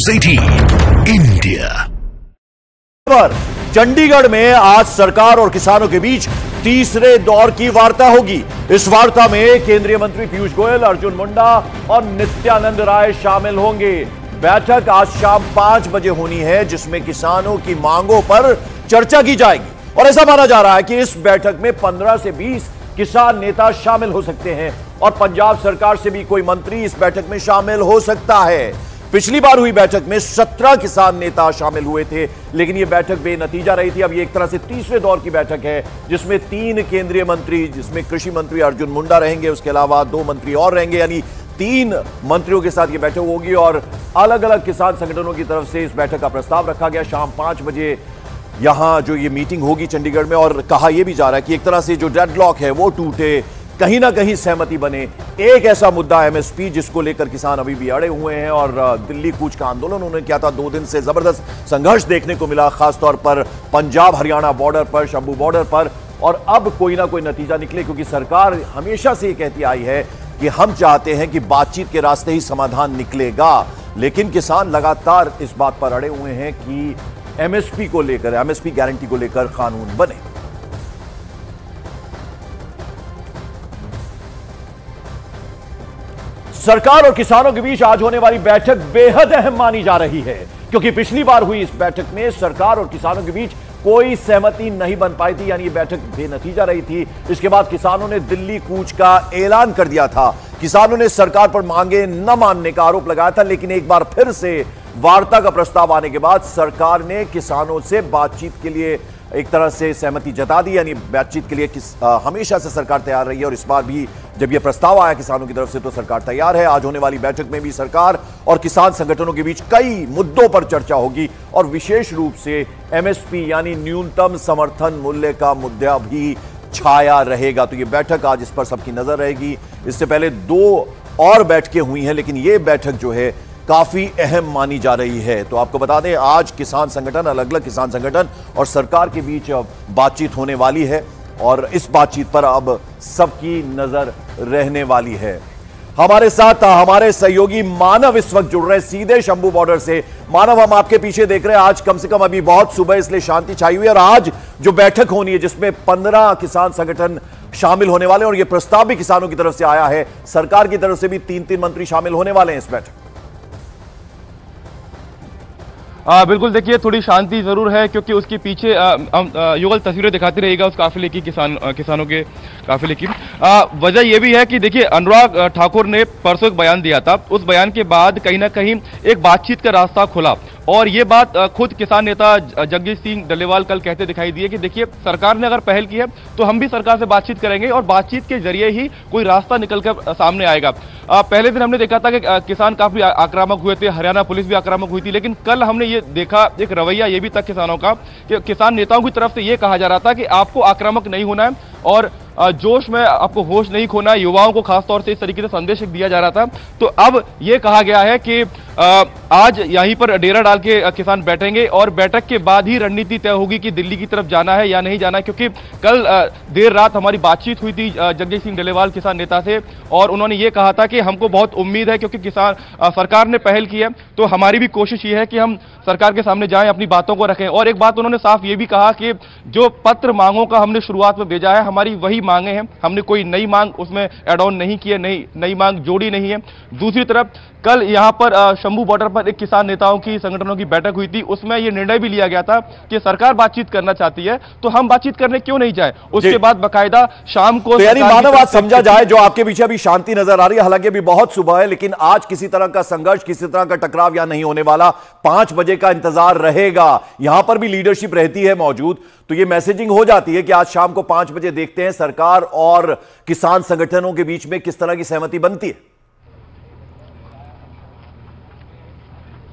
News 18 India पर चंडीगढ़ में आज सरकार और किसानों के बीच तीसरे दौर की वार्ता होगी। इस वार्ता में केंद्रीय मंत्री पीयूष गोयल, अर्जुन मुंडा और नित्यानंद राय शामिल होंगे। बैठक आज शाम पाँच बजे होनी है, जिसमें किसानों की मांगों पर चर्चा की जाएगी। और ऐसा माना जा रहा है कि इस बैठक में 15 से 20 किसान नेता शामिल हो सकते हैं और पंजाब सरकार से भी कोई मंत्री इस बैठक में शामिल हो सकता है। पिछली बार हुई बैठक में 17 किसान नेता शामिल हुए थे, लेकिन यह बैठक बेनतीजा रही थी। अब ये एक तरह से तीसरे दौर की बैठक है, जिसमें तीन केंद्रीय मंत्री, जिसमें कृषि मंत्री अर्जुन मुंडा रहेंगे, उसके अलावा दो मंत्री और रहेंगे, यानी तीन मंत्रियों के साथ यह बैठक होगी और अलग अलग किसान संगठनों की तरफ़ से इस बैठक का प्रस्ताव रखा गया। शाम पाँच बजे यहाँ जो ये मीटिंग होगी चंडीगढ़ में और कहा यह भी जा रहा है कि एक तरह से जो डेडलॉक है, वो टूटे। कहीं ना कहीं सहमति बने। एक ऐसा मुद्दा एमएसपी जिसको लेकर किसान अभी भी अड़े हुए हैं और दिल्ली कूच का आंदोलन उन्होंने किया था। दो दिन से ज़बरदस्त संघर्ष देखने को मिला, खासतौर पर पंजाब हरियाणा बॉर्डर पर, शंभू बॉर्डर पर। और अब कोई ना कोई नतीजा निकले, क्योंकि सरकार हमेशा से ये कहती आई है कि हम चाहते हैं कि बातचीत के रास्ते ही समाधान निकलेगा। लेकिन किसान लगातार इस बात पर अड़े हुए हैं कि एमएसपी को लेकर एमएसपी गारंटी को लेकर कानून बने। सरकार और किसानों के बीच आज होने वाली बैठक बेहद अहम मानी जा रही है, क्योंकि पिछली बार हुई इस बैठक में सरकार और किसानों के बीच कोई सहमति नहीं बन पाई थी, यानी ये बैठक बेनतीजा रही थी। इसके बाद किसानों ने दिल्ली कूच का ऐलान कर दिया था। किसानों ने सरकार पर मांगे न मानने का आरोप लगाया था, लेकिन एक बार फिर से वार्ता का प्रस्ताव आने के बाद सरकार ने किसानों से बातचीत के लिए एक तरह से सहमति जता दी यानी बातचीत के लिए किस आ, हमेशा से सरकार तैयार रही है और इस बार भी जब यह प्रस्ताव आया किसानों की तरफ़ से तो सरकार तैयार है। आज होने वाली बैठक में भी सरकार और किसान संगठनों के बीच कई मुद्दों पर चर्चा होगी और विशेष रूप से एमएसपी यानी न्यूनतम समर्थन मूल्य का मुद्दा भी छाया रहेगा। तो यह बैठक आज इस पर सबकी नज़र रहेगी। इससे पहले दो और बैठकें हुई हैं लेकिन यह बैठक जो है काफ़ी अहम मानी जा रही है। तो आपको बता दें, आज किसान संगठन अलग अलग किसान संगठन और सरकार के बीच बातचीत होने वाली है और इस बातचीत पर अब सबकी नज़र रहने वाली है। हमारे साथ हमारे सहयोगी मानव इस वक्त जुड़ रहे हैं, सीधे शंभू बॉर्डर से। मानव, हम आपके पीछे देख रहे हैं, आज कम से कम अभी बहुत सुबह इसलिए शांति छाई हुई है और आज जो बैठक होनी है, जिसमें पंद्रह किसान संगठन शामिल होने वाले हैं और यह प्रस्ताव भी किसानों की तरफ़ से आया है। सरकार की तरफ़ से भी तीन तीन मंत्री शामिल होने वाले हैं इस बैठक आ, बिल्कुल देखिए थोड़ी शांति ज़रूर है क्योंकि उसके पीछे हम युगल तस्वीरें दिखाते रहेगा उस काफिले की किसान आ, किसानों के काफिले की। वजह यह भी है कि देखिए अनुराग ठाकुर ने परसों एक बयान दिया था। उस बयान के बाद कहीं ना कहीं एक बातचीत का रास्ता खुला। और ये बात खुद किसान नेता जगदीश सिंह डलेवाल कल कहते दिखाई दिए कि देखिए, सरकार ने अगर पहल की है तो हम भी सरकार से बातचीत करेंगे और बातचीत के ज़रिए ही कोई रास्ता निकलकर सामने आएगा। पहले दिन हमने देखा था कि किसान काफ़ी आक्रामक हुए थे, हरियाणा पुलिस भी आक्रामक हुई थी, लेकिन कल हमने ये देखा, एक रवैया ये भी था किसानों का कि किसान नेताओं की तरफ़ से ये कहा जा रहा था कि आपको आक्रामक नहीं होना है और जोश में आपको होश नहीं खोना है युवाओं को खासतौर से इस तरीके से संदेश दिया जा रहा था। तो अब ये कहा गया है कि आज यहीं पर डेरा डाल के किसान बैठेंगे और बैठक के बाद ही रणनीति तय होगी कि दिल्ली की तरफ़ जाना है या नहीं जाना है, क्योंकि कल देर रात हमारी बातचीत हुई थी जगदीश सिंह डलेवाल, किसान नेता से, और उन्होंने ये कहा था कि हमको बहुत उम्मीद है, क्योंकि किसान सरकार ने पहल की है तो हमारी भी कोशिश ये है कि हम सरकार के सामने जाएँ, अपनी बातों को रखें। और एक बात उन्होंने साफ़ ये भी कहा कि जो पत्र मांगों का हमने शुरुआत में भेजा है, हमारी वही मांगे हैं। हमने कोई नई मांग उसमें एड ऑन नहीं किया नई नई मांग जोड़ी नहीं है। दूसरी तरफ़ कल यहाँ पर शंभू बॉर्डर पर एक किसान नेताओं की संगठनों की बैठक हुई थी। उसमें यह निर्णय भी लिया गया था कि सरकार बातचीत करना चाहती है तो हम बातचीत करने क्यों नहीं जाए? उसके बाद बाकायदा शाम को तो यानी मानव समझा जाए जो आपके पीछे अभी शांति नज़र आ रही है हालाँकि अभी बहुत सुबह है लेकिन आज किसी तरह का संघर्ष किसी तरह का टकराव या नहीं होने वाला। पाँच बजे का इंतज़ार रहेगा। यहाँ पर भी लीडरशिप रहती है मौजूद। तो ये मैसेजिंग हो जाती है कि आज शाम को पाँच बजे देखते हैं सरकार और किसान संगठनों के बीच में किस तरह की सहमति बनती है।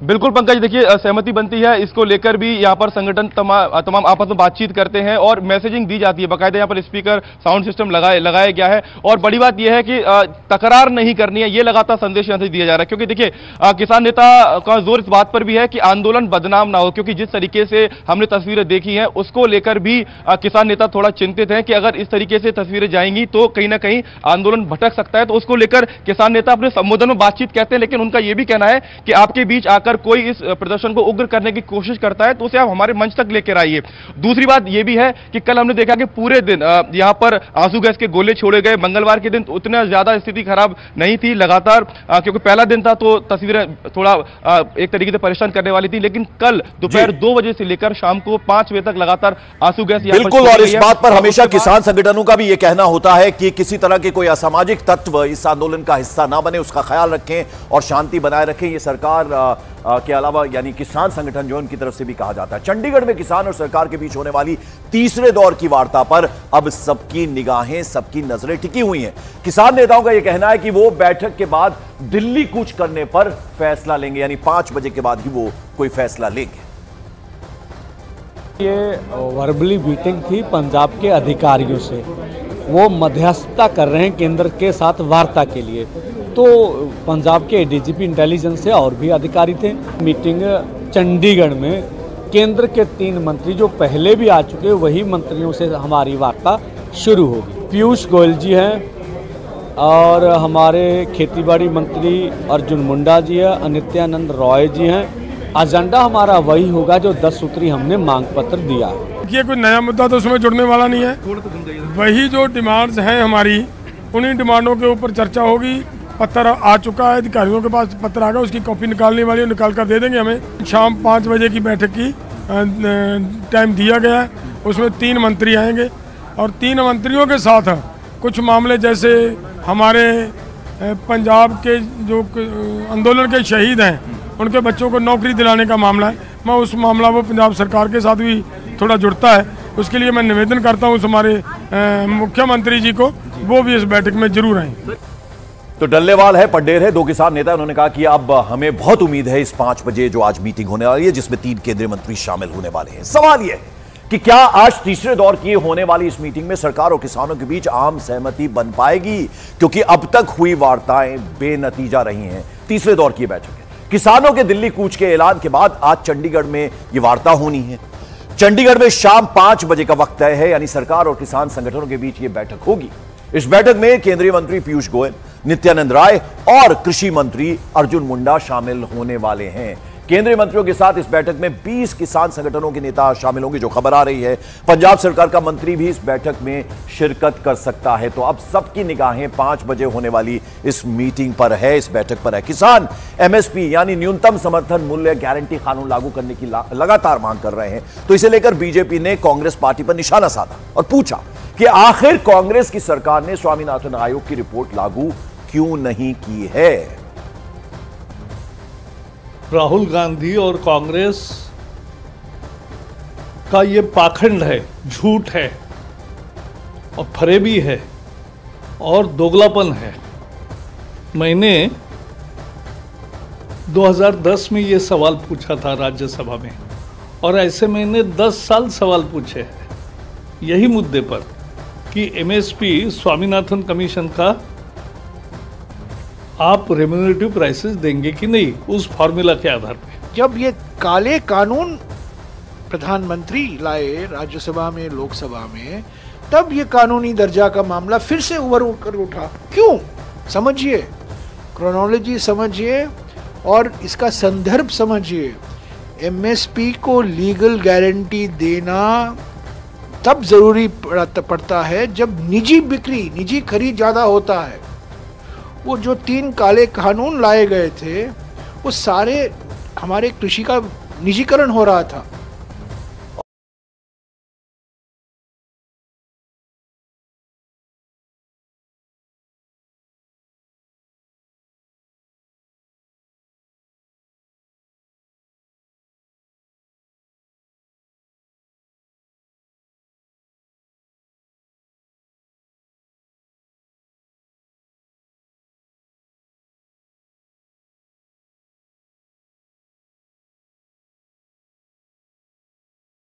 बिल्कुल पंकज, देखिए सहमति बनती है। इसको लेकर भी यहाँ पर संगठन तमाम तमाम आपस में बातचीत करते हैं और मैसेजिंग दी जाती है। बाकायदा यहाँ पर स्पीकर साउंड सिस्टम लगाए, लगाया गया है। और बड़ी बात यह है कि तकरार नहीं करनी है। ये लगातार संदेश यहाँ से दिया जा रहा है। क्योंकि देखिए किसान नेता का ज़ोर इस बात पर भी है कि आंदोलन बदनाम ना हो। क्योंकि जिस तरीके से हमने तस्वीरें देखी हैं, उसको लेकर भी किसान नेता थोड़ा चिंतित हैं कि अगर इस तरीके से तस्वीरें जाएँगी तो कहीं ना कहीं आंदोलन भटक सकता है। तो उसको लेकर किसान नेता अपने संबोधन में बातचीत कहते हैं। लेकिन उनका यह भी कहना है कि आपके बीच आकर कोई इस प्रदर्शन को उग्र करने की कोशिश करता है तो उसे आप हमारे मंच तक लेकर आइए। दूसरी बात यह भी है कि कल हमने देखा कि पूरे दिन यहाँ पर आँसू गैस के गोले छोड़े गए। मंगलवार के दिन तो उतना ज़्यादा स्थिति खराब नहीं थी लगातार क्योंकि पहला दिन था तो तस्वीरें थोड़ा एक तरीके से परेशान करने वाली थी लेकिन कल दोपहर दो बजे से लेकर शाम को पाँच बजे तक लगातार आँसू गैस बिल्कुल और इस बात पर हमेशा किसान संगठनों का भी यह कहना होता है कि किसी तरह के कोई असामाजिक तत्व इस आंदोलन का हिस्सा ना बने उसका ख्याल रखें और शांति बनाए रखें। ये सरकार के अलावा यानी किसान संगठन जो उनकी तरफ़ से भी कहा जाता है। चंडीगढ़ में किसान और सरकार के बीच होने वाली तीसरे दौर की वार्ता पर अब सबकी निगाहें, सबकी नज़रें टिकी हुई हैं। किसान नेताओं का यह कहना है कि वो बैठक के बाद दिल्ली कूच करने पर फैसला लेंगे, यानी पाँच बजे के बाद ही वो कोई फैसला लेंगे। ये वर्बली मीटिंग थी पंजाब के अधिकारियों से। वो मध्यस्थता कर रहे हैं केंद्र के साथ वार्ता के लिए। तो पंजाब के एडीजीपी इंटेलिजेंस से और भी अधिकारी थे। मीटिंग चंडीगढ़ में केंद्र के तीन मंत्री जो पहले भी आ चुके, वही मंत्रियों से हमारी वार्ता शुरू होगी। पीयूष गोयल जी हैं और हमारे खेतीबाड़ी मंत्री अर्जुन मुंडा जी है, अनित्यानंद रॉय जी हैं। एजेंडा हमारा वही होगा जो दस सूत्री हमने मांग पत्र दिया है। ये कोई नया मुद्दा तो उसमें जुड़ने वाला नहीं है। वही जो डिमांड्स हैं हमारी, उन्हीं डिमांडों के ऊपर चर्चा होगी। पत्र आ चुका है, अधिकारियों के पास पत्र आ गया उसकी कॉपी निकालने वाली है, निकाल कर दे देंगे हमें। शाम पाँच बजे की बैठक की टाइम दिया गया है, उसमें तीन मंत्री आएँगे और तीन मंत्रियों के साथ कुछ मामले जैसे हमारे पंजाब के जो आंदोलन के शहीद हैं, उनके बच्चों को नौकरी दिलाने का मामला है। मैं उस मामला वो पंजाब सरकार के साथ भी थोड़ा जुड़ता है, उसके लिए मैं निवेदन करता हूँ उस हमारे मुख्यमंत्री जी को, वो भी इस बैठक में ज़रूर आएँ। तो डल्लेवाल है पड्डेर है, दो किसान नेता उन्होंने कहा कि अब हमें बहुत उम्मीद है इस पाँच बजे जो आज मीटिंग होने वाली है, जिसमें तीन केंद्रीय मंत्री शामिल होने वाले हैं। सवाल यह कि क्या आज तीसरे दौर की होने वाली इस मीटिंग में सरकार और किसानों के बीच आम सहमति बन पाएगी? क्योंकि अब तक हुई वार्ताएँ बेनतीजा रही हैं। तीसरे दौर की बैठक है। किसानों के दिल्ली कूच के ऐलान के बाद आज चंडीगढ़ में यह वार्ता होनी है। चंडीगढ़ में शाम पाँच बजे का वक्त तय है, यानी सरकार और किसान संगठनों के बीच यह बैठक होगी। इस बैठक में केंद्रीय मंत्री पीयूष गोयल नित्यानंद राय और कृषि मंत्री अर्जुन मुंडा शामिल होने वाले हैं। केंद्रीय मंत्रियों के साथ इस बैठक में 20 किसान संगठनों के नेता शामिल होंगे, जो खबर आ रही है। पंजाब सरकार का मंत्री भी इस बैठक में शिरकत कर सकता है। तो अब सबकी निगाहें पाँच बजे होने वाली इस मीटिंग पर है, इस बैठक पर है। किसान एमएसपी यानी न्यूनतम समर्थन मूल्य गारंटी कानून लागू करने की लगातार मांग कर रहे हैं। तो इसे लेकर बीजेपी ने कांग्रेस पार्टी पर निशाना साधा और पूछा कि आखिर कांग्रेस की सरकार ने स्वामीनाथन आयोग की रिपोर्ट लागू क्यों नहीं की है? राहुल गांधी और कांग्रेस का ये पाखंड है, झूठ है, और फरेबी है, और दोगलापन है। मैंने 2010 में ये सवाल पूछा था राज्यसभा में, और ऐसे मैंने 10 साल सवाल पूछे हैं। यही मुद्दे पर कि एमएसपी स्वामीनाथन कमीशन का आप रेम्यूनरेटिव प्राइसेस देंगे कि नहीं? उस फॉर्मूला के आधार पे। जब ये काले कानून प्रधानमंत्री लाए राज्यसभा में, लोकसभा में, तब ये कानूनी दर्जा का मामला फिर से उभर कर उठा। क्यों? समझिए। क्रोनोलॉजी समझिए और इसका संदर्भ समझिए। एमएसपी को लीगल गारंटी देना तब ज़रूरी पड़ता है जब निजी बिक्री, निजी खरीद ज़्यादा होता है। वो जो तीन काले कानून लाए गए थे, वो सारे हमारे कृषि का निजीकरण हो रहा था।